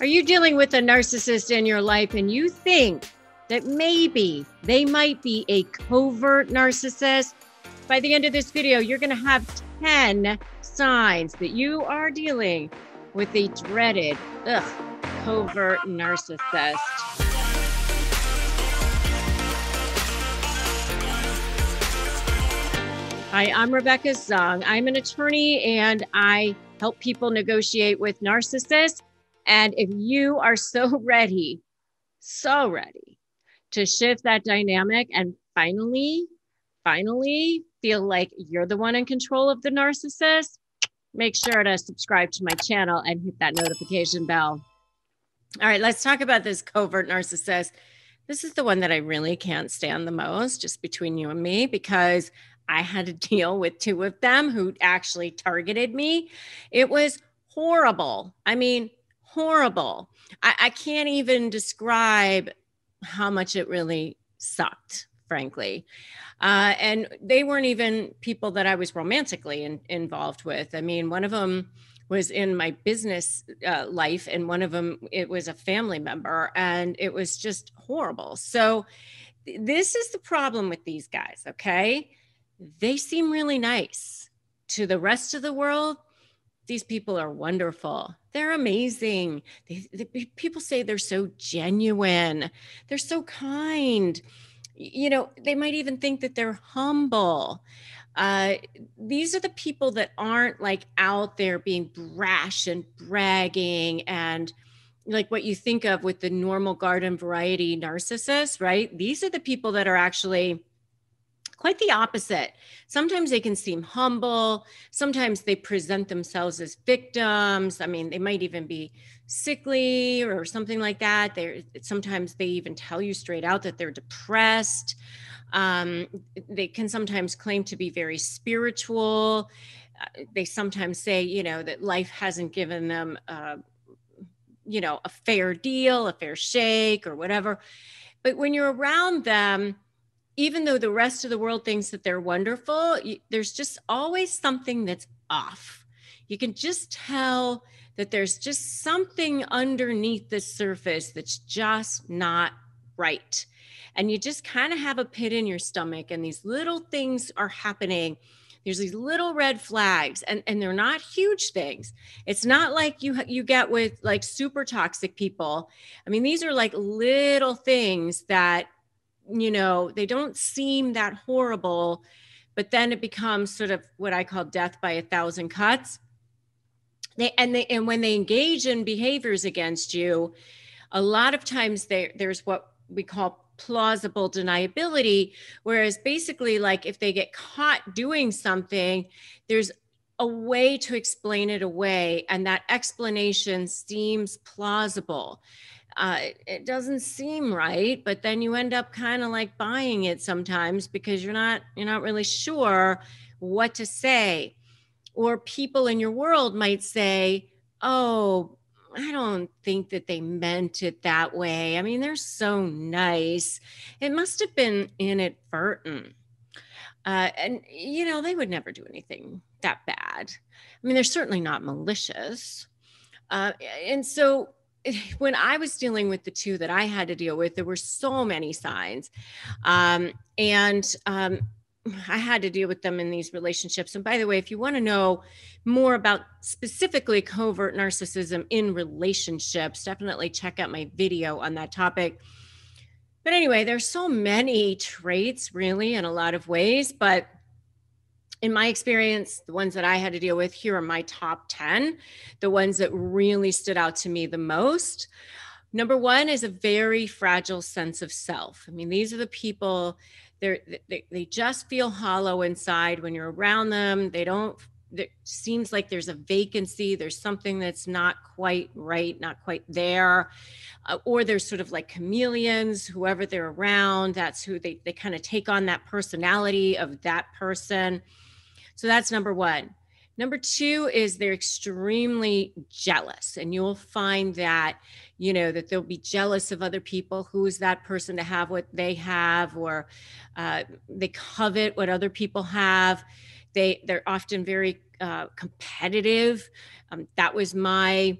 Are you dealing with a narcissist in your life and you think that maybe they might be a covert narcissist? By the end of this video, you're going to have 10 signs that you are dealing with a dreaded, ugh, covert narcissist. Hi, I'm Rebecca Zung. I'm an attorney and I help people negotiate with narcissists and if you are so ready, so ready to shift that dynamic and finally, finally feel like you're the one in control of the narcissist, make sure to subscribe to my channel and hit that notification bell. All right, let's talk about this covert narcissist. This is the one that I really can't stand the most, just between you and me, because I had to deal with two of them who actually targeted me. It was horrible. I mean, horrible. I, I can't even describe how much it really sucked, frankly. Uh, and they weren't even people that I was romantically in, involved with. I mean, one of them was in my business uh, life, and one of them it was a family member, and it was just horrible. So, this is the problem with these guys. Okay, they seem really nice to the rest of the world these people are wonderful. They're amazing. They, they, people say they're so genuine. They're so kind. You know, they might even think that they're humble. Uh, these are the people that aren't like out there being brash and bragging and like what you think of with the normal garden variety narcissist, right? These are the people that are actually quite the opposite. Sometimes they can seem humble. Sometimes they present themselves as victims. I mean, they might even be sickly or something like that. They sometimes they even tell you straight out that they're depressed. Um, they can sometimes claim to be very spiritual. Uh, they sometimes say, you know, that life hasn't given them, uh, you know, a fair deal, a fair shake, or whatever. But when you're around them, even though the rest of the world thinks that they're wonderful, there's just always something that's off. You can just tell that there's just something underneath the surface that's just not right. And you just kind of have a pit in your stomach, and these little things are happening. There's these little red flags, and, and they're not huge things. It's not like you you get with like super toxic people. I mean, these are like little things that you know, they don't seem that horrible, but then it becomes sort of what I call death by a thousand cuts. They, and they and when they engage in behaviors against you, a lot of times they, there's what we call plausible deniability whereas basically like if they get caught doing something there's a way to explain it away and that explanation seems plausible uh, it doesn't seem right but then you end up kind of like buying it sometimes because you're not you're not really sure what to say or people in your world might say oh I don't think that they meant it that way. I mean, they're so nice. It must have been inadvertent. Uh, and, you know, they would never do anything that bad. I mean, they're certainly not malicious. Uh, and so when I was dealing with the two that I had to deal with, there were so many signs. Um, and um, I had to deal with them in these relationships. And by the way, if you want to know more about specifically covert narcissism in relationships, definitely check out my video on that topic. But anyway, there's so many traits, really, in a lot of ways. But in my experience, the ones that I had to deal with, here are my top 10, the ones that really stood out to me the most. Number one is a very fragile sense of self. I mean, these are the people they're, they, they just feel hollow inside when you're around them. They don't, it seems like there's a vacancy. There's something that's not quite right, not quite there. Uh, or there's sort of like chameleons, whoever they're around, that's who they, they kind of take on that personality of that person so that's number one. Number two is they're extremely jealous, and you'll find that, you know, that they'll be jealous of other people. Who is that person to have what they have, or uh, they covet what other people have. They they're often very uh, competitive. Um, that was my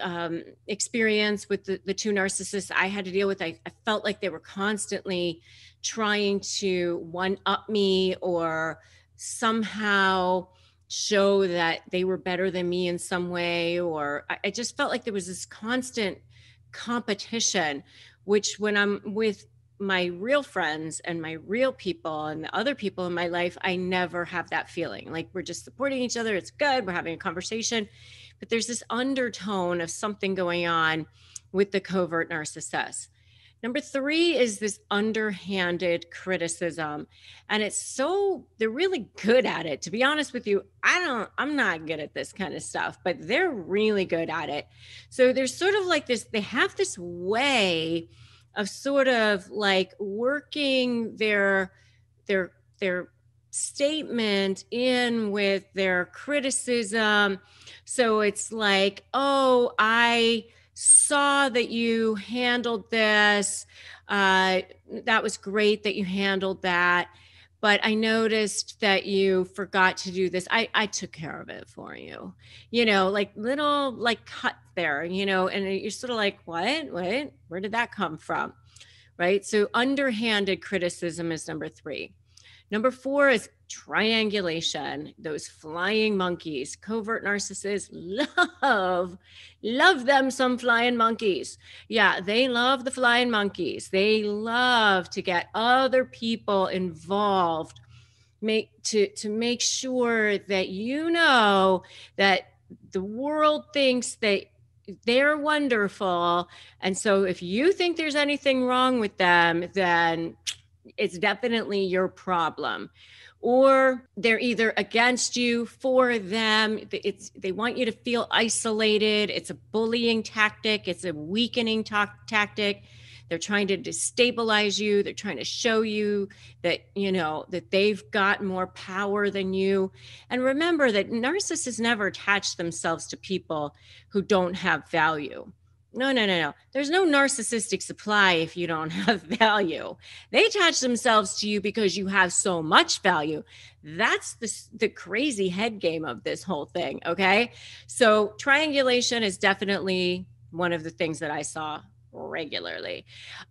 um, experience with the, the two narcissists I had to deal with, I, I felt like they were constantly trying to one up me or somehow show that they were better than me in some way. Or I, I just felt like there was this constant competition, which when I'm with my real friends and my real people and the other people in my life, I never have that feeling. Like we're just supporting each other. It's good. We're having a conversation. But there's this undertone of something going on with the covert narcissist. Number three is this underhanded criticism. And it's so, they're really good at it. To be honest with you, I don't, I'm not good at this kind of stuff, but they're really good at it. So there's sort of like this, they have this way of sort of like working their their their statement in with their criticism so it's like oh i saw that you handled this uh, that was great that you handled that but I noticed that you forgot to do this. I, I took care of it for you, you know, like little like cut there, you know, and you're sort of like, what, what, where did that come from? Right. So underhanded criticism is number three. Number four is triangulation, those flying monkeys. Covert narcissists love, love them some flying monkeys. Yeah, they love the flying monkeys. They love to get other people involved make to to make sure that you know that the world thinks that they're wonderful and so if you think there's anything wrong with them then it's definitely your problem. Or they're either against you for them it's they want you to feel isolated it's a bullying tactic it's a weakening ta- tactic. They're trying to destabilize you they're trying to show you that you know that they've got more power than you. And remember that narcissists never attach themselves to people who don't have value no, no, no, no. There's no narcissistic supply if you don't have value. They attach themselves to you because you have so much value. That's the, the crazy head game of this whole thing. Okay. So, triangulation is definitely one of the things that I saw regularly.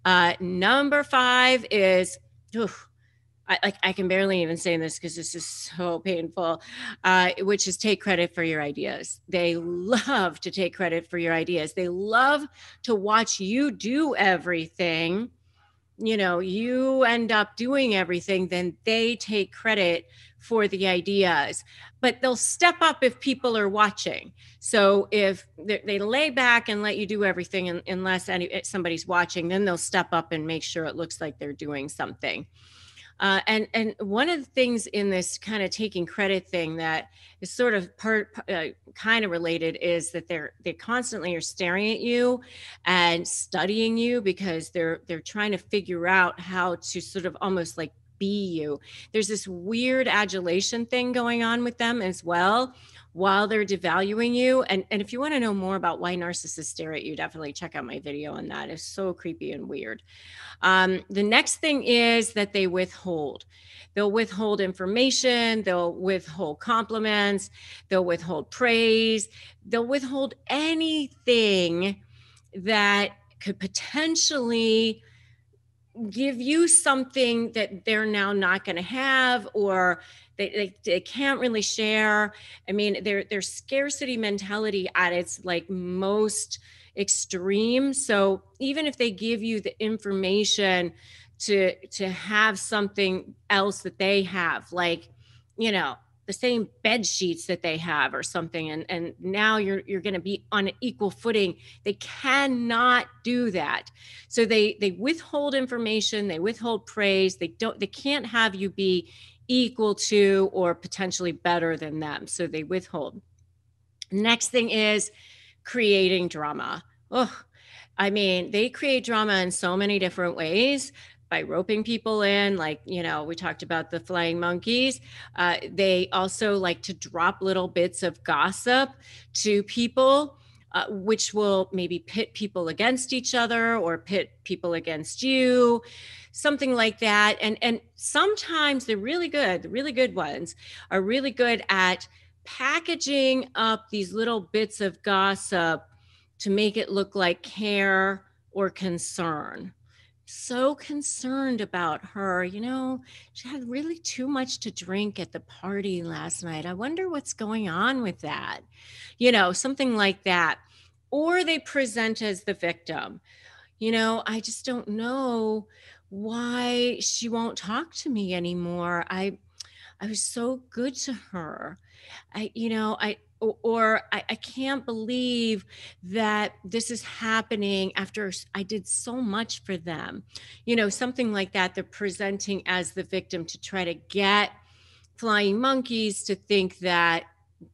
Uh, number five is, oof, I, like I can barely even say this because this is so painful, uh, which is take credit for your ideas. They love to take credit for your ideas. They love to watch you do everything. You know, you end up doing everything, then they take credit for the ideas. But they'll step up if people are watching. So if they lay back and let you do everything unless any, somebody's watching, then they'll step up and make sure it looks like they're doing something. Uh, and and one of the things in this kind of taking credit thing that is sort of part uh, kind of related is that they're they constantly are staring at you and studying you because they're they're trying to figure out how to sort of almost like be you. There's this weird adulation thing going on with them as well while they're devaluing you. And, and if you want to know more about why narcissists stare at you, definitely check out my video on that. It's so creepy and weird. Um, the next thing is that they withhold. They'll withhold information, they'll withhold compliments, they'll withhold praise, they'll withhold anything that could potentially give you something that they're now not going to have or they, they, they can't really share. I mean their their scarcity mentality at its like most extreme. So even if they give you the information to to have something else that they have like you know the same bed sheets that they have or something and and now you're you're going to be on an equal footing. They cannot do that. So they they withhold information they withhold praise they don't they can't have you be equal to or potentially better than them so they withhold. Next thing is creating drama. Oh I mean, they create drama in so many different ways by roping people in like you know we talked about the flying monkeys. Uh, they also like to drop little bits of gossip to people uh, which will maybe pit people against each other or pit people against you something like that. And and sometimes they're really good the really good ones are really good at packaging up these little bits of gossip to make it look like care or concern so concerned about her. You know, she had really too much to drink at the party last night. I wonder what's going on with that. You know, something like that. Or they present as the victim. You know, I just don't know why she won't talk to me anymore. I I was so good to her. I you know, I or, I, I, can't believe that this is happening after I did so much for them. You know, something like that. They're presenting as the victim to try to get flying monkeys to think that,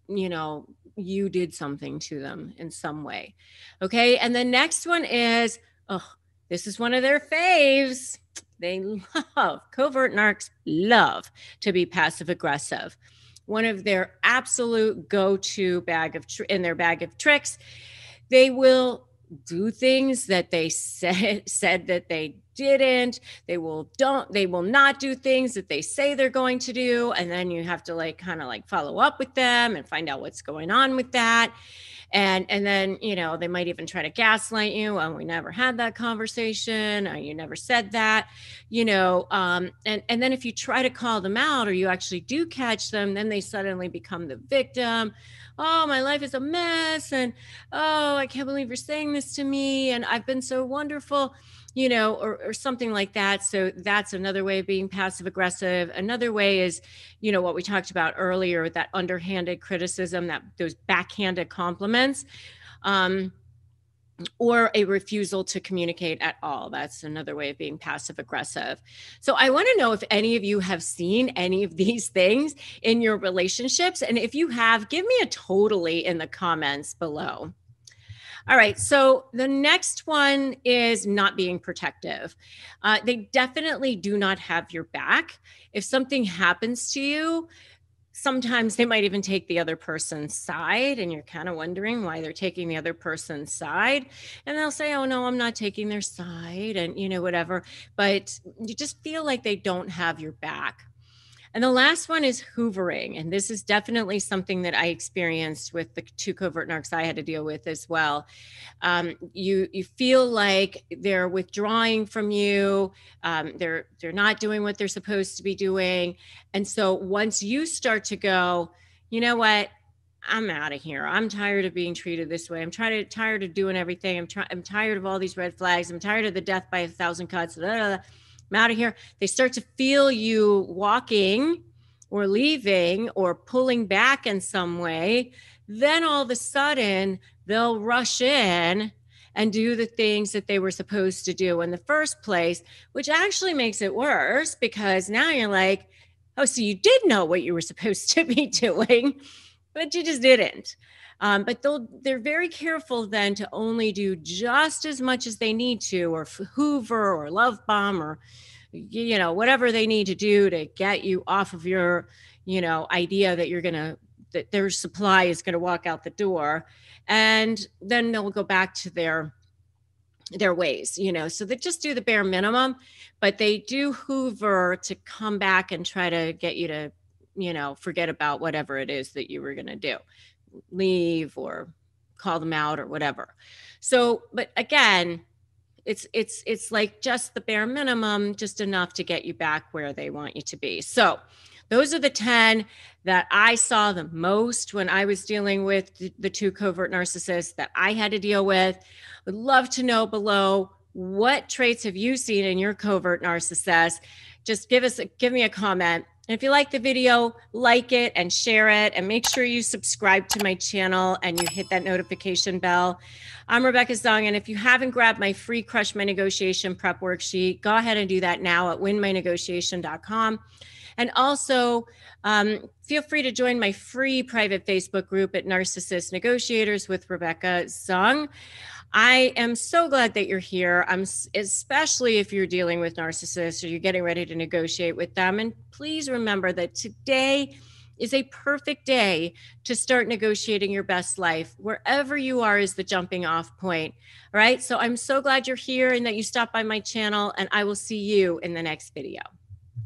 you know, you did something to them in some way. Okay. And the next one is, oh, this is one of their faves. They love, covert narcs love to be passive aggressive one of their absolute go-to bag of tr- in their bag of tricks. They will do things that they said said that they didn't. They will don't they will not do things that they say they're going to do. And then you have to like kind of like follow up with them and find out what's going on with that and and then you know they might even try to gaslight you and we never had that conversation or you never said that you know um, and and then if you try to call them out or you actually do catch them then they suddenly become the victim. Oh my life is a mess and oh i can't believe you're saying this to me and i've been so wonderful you know, or, or something like that. So that's another way of being passive aggressive. Another way is, you know, what we talked about earlier, with that underhanded criticism, that those backhanded compliments. Um, or a refusal to communicate at all. That's another way of being passive aggressive. So, I want to know if any of you have seen any of these things in your relationships. And if you have, give me a totally in the comments below. All right. So the next one is not being protective. Uh, they definitely do not have your back. If something happens to you, sometimes they might even take the other person's side and you're kind of wondering why they're taking the other person's side and they'll say oh no i'm not taking their side and you know whatever but you just feel like they don't have your back and the last one is hoovering. And this is definitely something that I experienced with the two covert narcs I had to deal with as well. Um, you you feel like they're withdrawing from you. Um, they're they're not doing what they're supposed to be doing. And so once you start to go, you know what? I'm out of here. I'm tired of being treated this way. I'm tired tired of doing everything. I'm trying. I'm tired of all these red flags. I'm tired of the death by a thousand cuts. Blah, blah, blah I'm out of here. They start to feel you walking or leaving or pulling back in some way. Then all of a sudden, they'll rush in and do the things that they were supposed to do in the first place, which actually makes it worse because now you're like, oh, so you did know what you were supposed to be doing, but you just didn't. Um, but they'll they're very careful then to only do just as much as they need to, or Hoover or love bomb or you know whatever they need to do to get you off of your you know idea that you're gonna that their supply is going to walk out the door. And then they'll go back to their their ways you know so they just do the bare minimum. But they do hoover to come back and try to get you to you know forget about whatever it is that you were going to do leave or call them out or whatever. So, but again, it's it's it's like just the bare minimum, just enough to get you back where they want you to be. So, those are the 10 that I saw the most when I was dealing with the two covert narcissists that I had to deal with. Would love to know below what traits have you seen in your covert narcissist? Just give us give me a comment if you like the video, like it and share it, and make sure you subscribe to my channel and you hit that notification bell. I'm Rebecca Zung, and if you haven't grabbed my free Crush My Negotiation prep worksheet, go ahead and do that now at winmynegotiation.com. And also, um, feel free to join my free private Facebook group at Narcissist Negotiators with Rebecca Zung. I am so glad that you're here. I'm especially if you're dealing with narcissists or you're getting ready to negotiate with them. And please remember that today is a perfect day to start negotiating your best life. Wherever you are is the jumping off point. All right. So I'm so glad you're here and that you stopped by my channel, and I will see you in the next video.